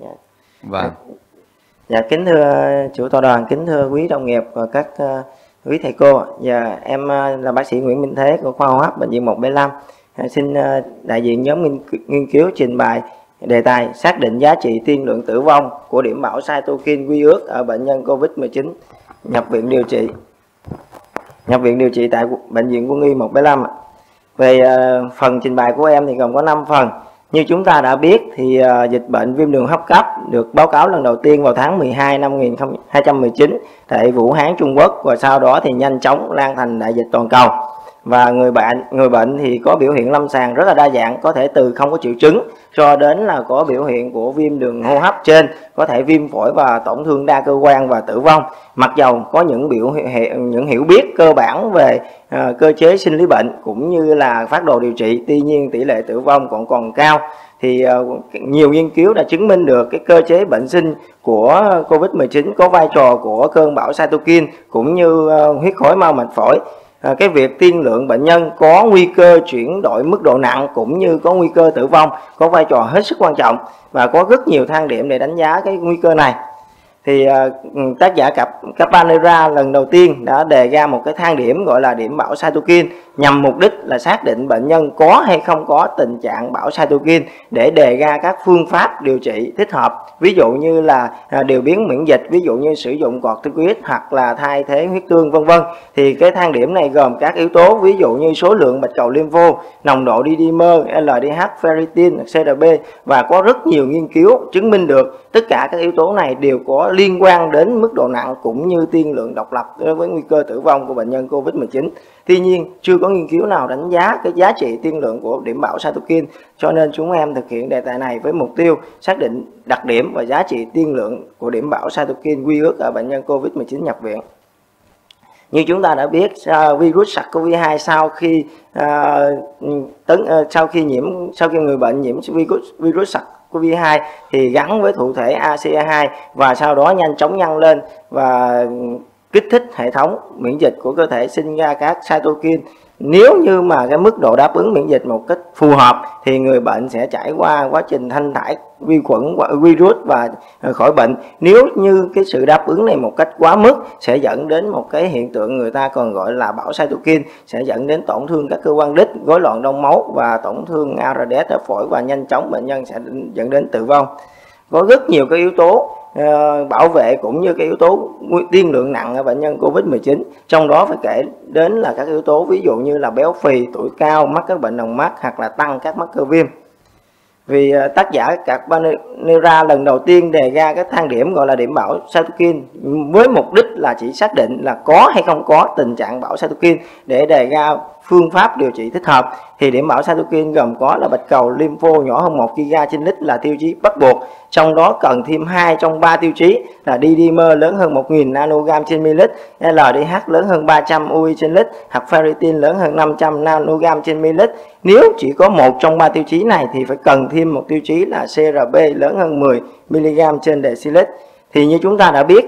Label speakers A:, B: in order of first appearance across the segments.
A: Vâng. Dạ.
B: Vâng.
A: Dạ kính thưa chủ tọa đoàn, kính thưa quý đồng nghiệp và các uh, quý thầy cô. Dạ em uh, là bác sĩ Nguyễn Minh Thế của khoa hô hấp bệnh viện 175. Uh, dạ, xin uh, đại diện nhóm nghiên, nghiên cứu trình bày đề tài xác định giá trị tiên lượng tử vong của điểm bảo cytokine quy ước ở bệnh nhân COVID-19 nhập viện điều trị. Nhập viện điều trị tại bệnh viện Quân y 175. Về phần trình bày của em thì gồm có 5 phần. Như chúng ta đã biết thì ờ, dịch bệnh viêm đường hấp cấp được báo cáo lần đầu tiên vào tháng 12 năm 2019 tại Vũ Hán, Trung Quốc và sau đó thì nhanh chóng lan thành đại dịch toàn cầu. Và người bệnh người bệnh thì có biểu hiện lâm sàng rất là đa dạng, có thể từ không có triệu chứng cho đến là có biểu hiện của viêm đường hô hấp trên, có thể viêm phổi và tổn thương đa cơ quan và tử vong. Mặc dầu có những biểu hiện những hiểu biết cơ bản về uh, cơ chế sinh lý bệnh cũng như là phát đồ điều trị, tuy nhiên tỷ lệ tử vong còn còn cao thì uh, nhiều nghiên cứu đã chứng minh được cái cơ chế bệnh sinh của COVID-19 có vai trò của cơn bão cytokine cũng như uh, huyết khối mau mạch phổi à, cái việc tiên lượng bệnh nhân có nguy cơ chuyển đổi mức độ nặng cũng như có nguy cơ tử vong có vai trò hết sức quan trọng và có rất nhiều thang điểm để đánh giá cái nguy cơ này. Thì à, ừ, tác giả cặp Capanera lần đầu tiên đã đề ra một cái thang điểm gọi là điểm bão cytokine nhằm mục đích là xác định bệnh nhân có hay không có tình trạng bão cytokine để đề ra các phương pháp điều trị thích hợp ví dụ như là à, điều biến miễn dịch ví dụ như sử dụng corticoid hoặc là thay thế huyết tương vân vân thì cái thang điểm này gồm các yếu tố ví dụ như số lượng bạch cầu lympho nồng độ didimer LDH ferritin CRP và có rất nhiều nghiên cứu chứng minh được tất cả các yếu tố này đều có liên quan đến mức độ nặng cũng như tiên lượng độc lập đối với nguy cơ tử vong của bệnh nhân COVID-19. Tuy nhiên, chưa có nghiên cứu nào đánh giá cái giá trị tiên lượng của điểm bão cytokine, cho nên chúng em thực hiện đề tài này với mục tiêu xác định đặc điểm và giá trị tiên lượng của điểm bão cytokine quy ước ở bệnh nhân COVID-19 nhập viện. Như chúng ta đã biết, à, virus SARS-CoV-2 sau khi uh, tấn uh, sau khi nhiễm sau khi người bệnh nhiễm virus virus SARS-CoV-2 thì gắn với thụ thể ACE2 và sau đó nhanh chóng nhân lên và kích thích hệ thống miễn dịch của cơ thể sinh ra các cytokine nếu như mà cái mức độ đáp ứng miễn dịch một cách phù hợp, thì người bệnh sẽ trải qua quá trình thanh thải vi khuẩn virus và ờ, khỏi bệnh. Nếu như cái sự đáp ứng này một cách quá mức, sẽ dẫn đến một cái hiện tượng người ta còn gọi là bão cytokine, sẽ dẫn đến tổn thương các cơ quan đích, rối loạn đông máu và tổn thương ARDS ở phổi và nhanh chóng bệnh nhân sẽ dẫn đến tử vong có rất nhiều cái yếu tố ờ, bảo vệ cũng như cái yếu tố tiên lượng nặng ở bệnh nhân Covid-19 trong đó phải kể đến là các yếu tố ví dụ như là béo phì, tuổi cao, mắc các bệnh đồng mắt hoặc là tăng các mắc cơ viêm. Vì ờ, tác giả Carbonera lần đầu tiên đề ra cái thang điểm gọi là điểm bão cytokine với mục đích là chỉ xác định là có hay không có tình trạng bão cytokine để đề ra phương pháp điều trị thích hợp. Thì điểm bảo cytokine gồm có là bạch cầu lympho nhỏ hơn 1 giga trên lít là tiêu chí bắt buộc. Trong đó cần thêm hai trong ba tiêu chí là dimer lớn hơn 1.000 nanogram trên ml LDH lớn hơn 300 UI trên lít, hoặc ferritin lớn hơn 500 nanogram trên ml nếu chỉ có một trong ba tiêu chí này thì phải cần thêm một tiêu chí là CRP lớn hơn 10 mg trên decilit thì như chúng ta đã biết,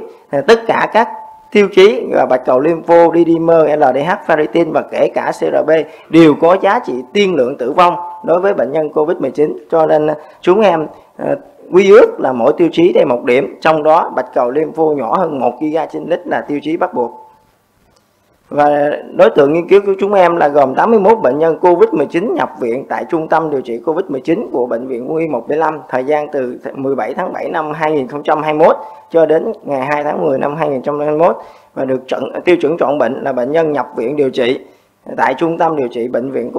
A: tất cả các tiêu chí là bạch cầu lympho, dimer, LDH, ferritin và kể cả CRP đều có giá trị tiên lượng tử vong đối với bệnh nhân COVID-19 cho nên à, chúng em uh, quy ước là mỗi tiêu chí đây một điểm trong đó bạch cầu lympho nhỏ hơn 1 giga trên lít là tiêu chí bắt buộc và đối tượng nghiên cứu của chúng em là gồm 81 bệnh nhân COVID-19 nhập viện tại trung tâm điều trị COVID-19 của Bệnh viện Quân y 175 thời gian từ 17 tháng 7 năm 2021 cho đến ngày 2 tháng 10 năm 2021 và được chuẩn, tiêu chuẩn chọn bệnh là bệnh nhân nhập viện điều trị tại trung tâm điều trị bệnh viện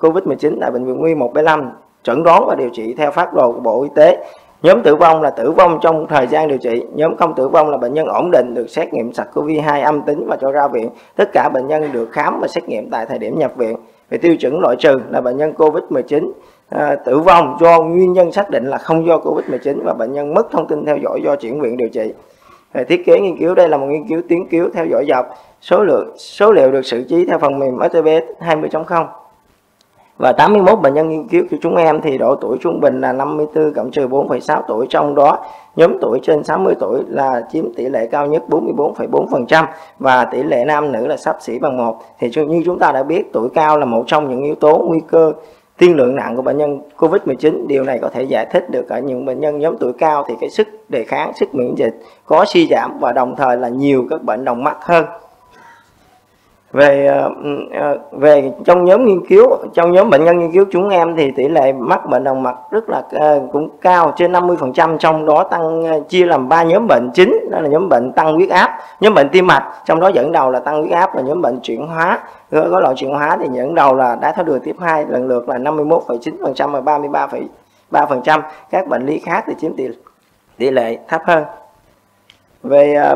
A: COVID-19 tại Bệnh viện Quân y 175 chẩn đoán và điều trị theo phát đồ của Bộ Y tế. Nhóm tử vong là tử vong trong thời gian điều trị, nhóm không tử vong là bệnh nhân ổn định được xét nghiệm sars CoV-2 âm tính và cho ra viện. Tất cả bệnh nhân được khám và xét nghiệm tại thời điểm nhập viện. Về tiêu chuẩn loại trừ là bệnh nhân COVID-19 à, tử vong do nguyên nhân xác định là không do COVID-19 và bệnh nhân mất thông tin theo dõi do chuyển viện điều trị. Về thiết kế nghiên cứu đây là một nghiên cứu tiến cứu theo dõi dọc số lượng số liệu được xử trí theo phần mềm STBS 20.0 và 81 bệnh nhân nghiên cứu của chúng em thì độ tuổi trung bình là 54 cộng trừ 4,6 tuổi. Trong đó nhóm tuổi trên 60 tuổi là chiếm tỷ lệ cao nhất 44,4% và tỷ lệ nam nữ là sắp xỉ bằng một. Thì như chúng ta đã biết tuổi cao là một trong những yếu tố nguy cơ tiên lượng nặng của bệnh nhân COVID-19 điều này có thể giải thích được ở những bệnh nhân nhóm tuổi cao thì cái sức đề kháng sức miễn dịch có suy giảm và đồng thời là nhiều các bệnh đồng mắc hơn về ờ, ờ, về trong nhóm nghiên cứu trong nhóm bệnh nhân nghiên cứu chúng em thì tỷ lệ mắc bệnh đồng mặt rất là ờ, cũng cao trên 50% trong đó tăng chia làm ba nhóm bệnh chính đó là nhóm bệnh tăng huyết áp nhóm bệnh tim mạch trong đó dẫn đầu là tăng huyết áp và nhóm bệnh chuyển hóa. Có loại chuyển hóa thì dẫn đầu là đái tháo đường tiếp 2 lần lượt là 51,9% và 33,3% các bệnh lý khác thì chiếm tỷ tỷ lệ thấp hơn. Về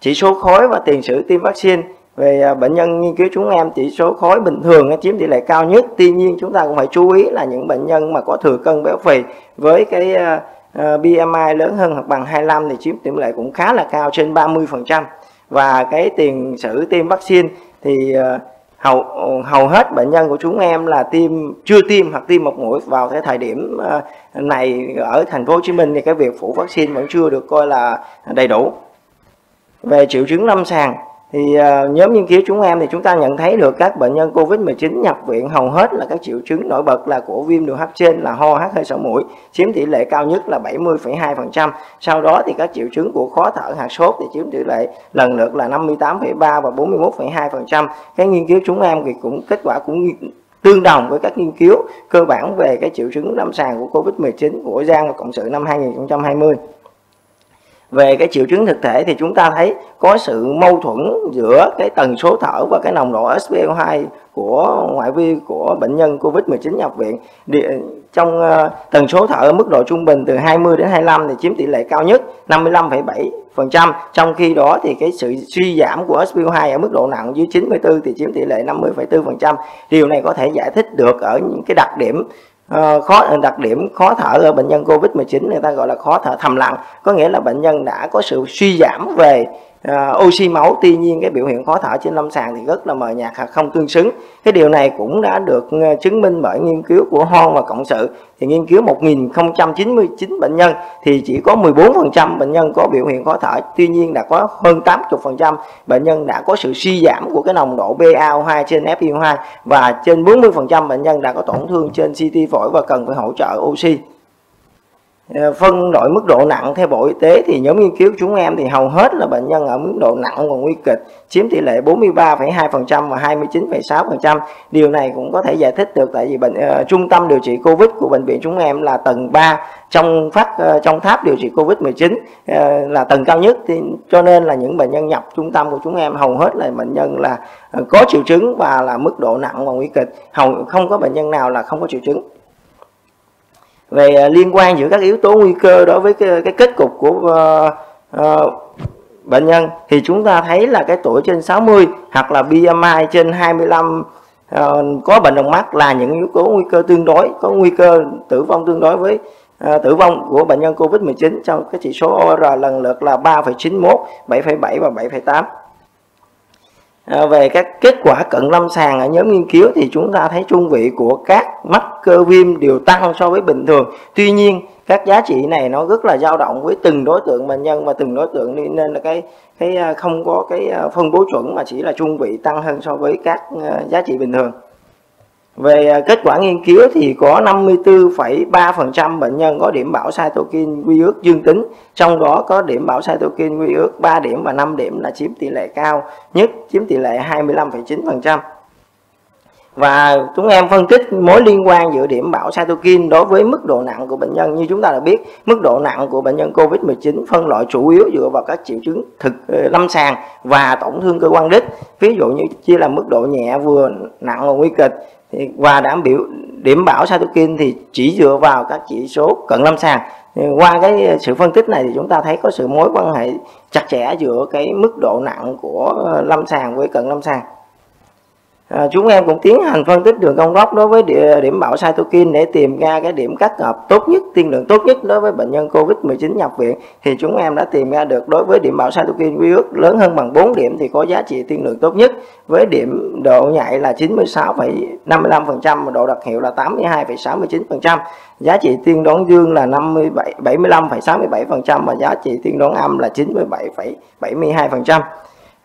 A: chỉ số khối và tiền sử tiêm vaccine về à, bệnh nhân nghiên cứu chúng em chỉ số khối bình thường nó chiếm tỷ lệ cao nhất. Tuy nhiên, chúng ta cũng phải chú ý là những bệnh nhân mà có thừa cân béo phì với cái à, à, BMI lớn hơn hoặc bằng 25 thì chiếm tỷ lệ cũng khá là cao, trên 30% và cái tiền sử tiêm vaccine thì hầu hầu hết bệnh nhân của chúng em là tiêm, chưa tiêm hoặc tiêm một mũi vào cái thời điểm này ở thành phố Hồ Chí Minh thì cái việc phủ vaccine vẫn chưa được coi là đầy đủ. Về triệu chứng lâm sàng thì uh, nhóm nghiên cứu chúng em thì chúng ta nhận thấy được các bệnh nhân Covid-19 nhập viện hầu hết là các triệu chứng nổi bật là của viêm đường hấp trên là ho hát hơi sổ mũi chiếm tỷ lệ cao nhất là 70,2% sau đó thì các triệu chứng của khó thở hạt sốt thì chiếm tỷ lệ lần lượt là 58,3 và 41,2% cái nghiên cứu chúng em thì cũng kết quả cũng tương đồng với các nghiên cứu cơ bản về cái triệu chứng lâm sàng của Covid-19 của Giang và Cộng sự năm 2020 về cái triệu chứng thực thể thì chúng ta thấy có sự mâu thuẫn giữa cái tần số thở và cái nồng độ SpO2 của ngoại vi của bệnh nhân COVID-19 nhập viện. Trong uh, tần số thở ở mức độ trung bình từ 20 đến 25 thì chiếm tỷ lệ cao nhất 55,7% trong khi đó thì cái sự suy giảm của SpO2 ở mức độ nặng dưới 94 thì chiếm tỷ lệ 50,4% điều này có thể giải thích được ở những cái đặc điểm Ờ, khó ờ, đặc điểm khó thở ở bệnh nhân covid 19 người ta gọi là khó thở thầm lặng. Có nghĩa là bệnh nhân đã có sự suy giảm về uh, oxy máu tuy nhiên cái biểu hiện khó thở trên lâm sàng thì rất là mờ nhạt hoặc không tương xứng. Cái điều này cũng đã được ờ, chứng minh bởi nghiên cứu của Hon và Cộng sự. Thì nghiên cứu 1099 bệnh nhân thì chỉ có 14% bệnh nhân có biểu hiện khó thở tuy nhiên đã có hơn 80% bệnh nhân đã có sự suy giảm của cái nồng độ BaO2 trên FiO2 và trên 40% bệnh nhân đã có tổn thương trên CT phổi và cần phải hỗ trợ oxy. Ờ, phân loại mức độ nặng theo Bộ Y tế thì nhóm nghiên cứu chúng em thì hầu hết là bệnh nhân ở mức độ nặng và nguy kịch chiếm tỷ lệ 43,2% và 29,6%. Điều này cũng có thể giải thích được tại vì bệnh uh, trung tâm điều trị Covid của bệnh viện chúng em là tầng 3 trong phát uh, trong tháp điều trị Covid-19 uh, là tầng cao nhất. Thì cho nên là những bệnh nhân nhập trung tâm của chúng em hầu hết là bệnh nhân là uh, có triệu chứng và là mức độ nặng và nguy kịch, hầu không có bệnh nhân nào là không có triệu chứng về à, liên quan giữa các yếu tố nguy cơ đối với cái, cái kết cục của uh, uh, bệnh nhân thì chúng ta thấy là cái tuổi trên 60 hoặc là BMI trên 25 uh, ờ, có bệnh đồng mắt là những yếu tố nguy cơ tương đối có nguy cơ tử vong tương đối với uh, tử vong của bệnh nhân COVID-19 trong cái chỉ số OR lần lượt là 3,91, 7,7 và 7,8 À, về các kết quả cận lâm sàng ở nhóm nghiên cứu thì chúng ta thấy trung vị của các mắc cơ viêm đều tăng so với bình thường. Tuy nhiên, các giá trị này nó rất là dao động với từng đối tượng bệnh nhân và từng đối tượng nên là cái cái à, không có cái à, phân bố chuẩn mà chỉ là trung vị tăng hơn so với các giá trị bình thường về à, kết quả nghiên cứu thì có 54,3% bệnh nhân có điểm bảo cytokine quy ước dương tính, trong đó có điểm bảo cytokine quy ước 3 điểm và 5 điểm là chiếm tỷ lệ cao nhất, chiếm tỷ lệ 25,9% và chúng em phân tích mối liên quan giữa điểm bảo cytokine đối với mức độ nặng của bệnh nhân. Như chúng ta đã biết mức độ nặng của bệnh nhân COVID-19 phân loại chủ yếu dựa vào các triệu chứng thực ờ, lâm sàng và tổn thương cơ quan đích. Ví dụ như chia là mức độ nhẹ vừa nặng và nguy kịch thì, và đảm biểu điểm bảo cytokine thì chỉ dựa vào các chỉ số cận lâm sàng. Thì qua cái sự phân tích này thì chúng ta thấy có sự mối quan hệ chặt chẽ giữa cái mức độ nặng của ờ, lâm sàng với cận lâm sàng. À, chúng em cũng tiến hành phân tích đường cong góc đối với địa, điểm bảo cytokine để tìm ra cái điểm cắt hợp tốt nhất, tiên lượng tốt nhất đối với bệnh nhân COVID-19 nhập viện. Thì chúng em đã tìm ra được đối với điểm bảo cytokine quy ước lớn hơn bằng 4 điểm thì có giá trị tiên lượng tốt nhất. Với điểm độ nhạy là 96,55% và độ đặc hiệu là 82,69%. Giá trị tiên đoán dương là 57 75,67% và giá trị tiên đoán âm là 97,72%.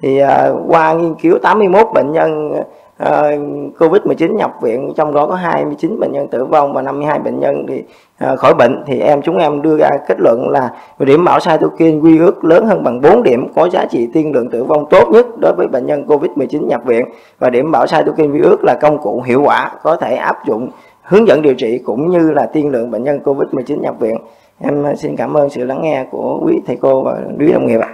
A: Thì à, qua nghiên cứu 81 bệnh nhân Ờ, Covid-19 nhập viện, trong đó có 29 bệnh nhân tử vong và 52 bệnh nhân thì ờ, khỏi bệnh thì em, chúng em đưa ra kết luận là điểm bảo cytokine quy ước lớn hơn bằng 4 điểm, có giá trị tiên lượng tử vong tốt nhất đối với bệnh nhân Covid-19 nhập viện và điểm bảo cytokine quy ước là công cụ hiệu quả có thể áp dụng, hướng dẫn điều trị cũng như là tiên lượng bệnh nhân Covid-19 nhập viện. Em ờ, xin cảm ơn sự lắng nghe của quý thầy cô và quý đồng nghiệp ạ.